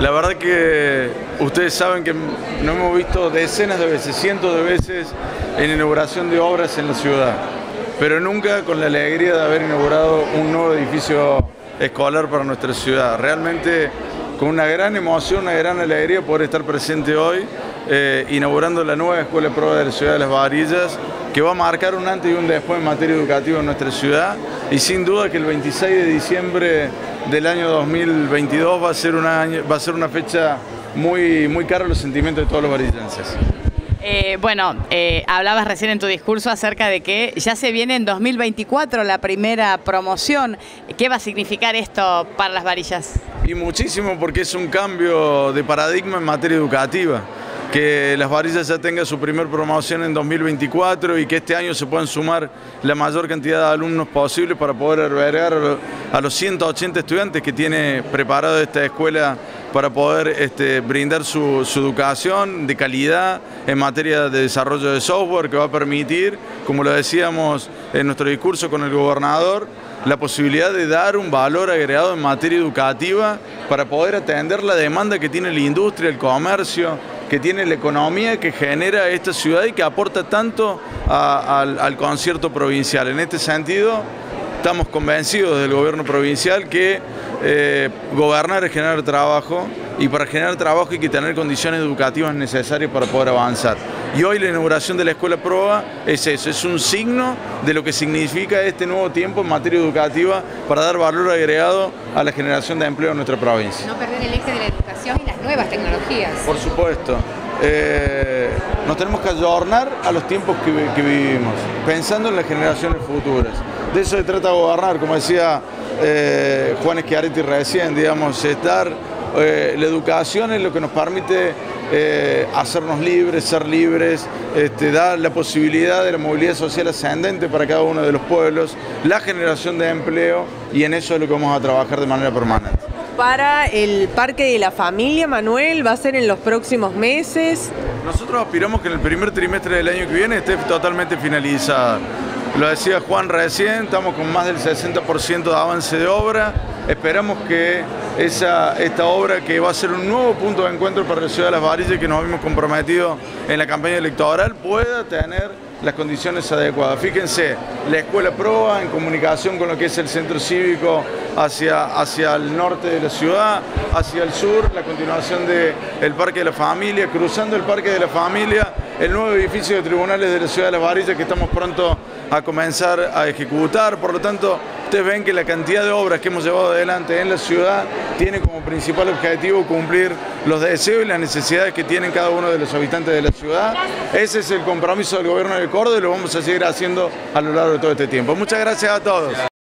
La verdad que ustedes saben que no hemos visto decenas de veces, cientos de veces en inauguración de obras en la ciudad, pero nunca con la alegría de haber inaugurado un nuevo edificio escolar para nuestra ciudad. Realmente con una gran emoción, una gran alegría poder estar presente hoy eh, inaugurando la nueva Escuela de Prueba de la Ciudad de las Varillas, que va a marcar un antes y un después en materia educativa en nuestra ciudad y sin duda que el 26 de diciembre del año 2022 va a ser una, va a ser una fecha muy, muy cara a los sentimientos de todos los varillenses. Eh, bueno, eh, hablabas recién en tu discurso acerca de que ya se viene en 2024 la primera promoción. ¿Qué va a significar esto para las varillas? Y muchísimo porque es un cambio de paradigma en materia educativa que las varillas ya tengan su primer promoción en 2024 y que este año se puedan sumar la mayor cantidad de alumnos posible para poder albergar a los 180 estudiantes que tiene preparado esta escuela para poder este, brindar su, educación de calidad en materia de desarrollo de software que va a permitir, como lo decíamos en nuestro discurso con el gobernador, la posibilidad de dar un valor agregado en materia educativa para poder atender la demanda que tiene la industria, el comercio, que tiene la economía que genera esta ciudad y que aporta tanto al, concierto provincial. En este sentido, estamos convencidos del gobierno provincial que eh, gobernar es generar trabajo y para generar trabajo hay que tener condiciones educativas necesarias para poder avanzar. Y hoy la inauguración de la Escuela Proa es eso, es un signo de lo que significa este nuevo tiempo en materia educativa para dar valor agregado a la generación de empleo en nuestra provincia. No perder el eje de la educación y las nuevas tecnologías. Por supuesto. Eh, nos tenemos que adornar a los tiempos que, que vivimos, pensando en las generaciones futuras. De eso se trata gobernar, como decía eh, Juan Eschiaretti recién, digamos, estar, eh, la educación es lo que nos permite eh, hacernos libres, ser libres, este, dar la posibilidad de la movilidad social ascendente para cada uno de los pueblos, la generación de empleo y en eso es lo que vamos a trabajar de manera permanente. Para el Parque de la Familia, Manuel, va a ser en los próximos meses. Nosotros aspiramos que en el primer trimestre del año que viene esté totalmente finalizada. Lo decía Juan recién, estamos con más del 60% de avance de obra. Esperamos que esa, esta obra, que va a ser un nuevo punto de encuentro para la ciudad de Las Varillas, que nos habíamos comprometido en la campaña electoral, pueda tener las condiciones adecuadas. Fíjense, la escuela proa en comunicación con lo que es el centro cívico hacia, hacia el norte de la ciudad, hacia el sur, la continuación del Parque de la Familia, cruzando el Parque de la Familia, el nuevo edificio de tribunales de la ciudad de Las Varillas que estamos pronto a comenzar a ejecutar. Por lo tanto, ustedes ven que la cantidad de obras que hemos llevado adelante en la ciudad tiene como principal objetivo cumplir los deseos y las necesidades que tienen cada uno de los habitantes de la ciudad. Ese es el compromiso del gobierno de Córdoba y lo vamos a seguir haciendo a lo largo de todo este tiempo. Muchas gracias a todos.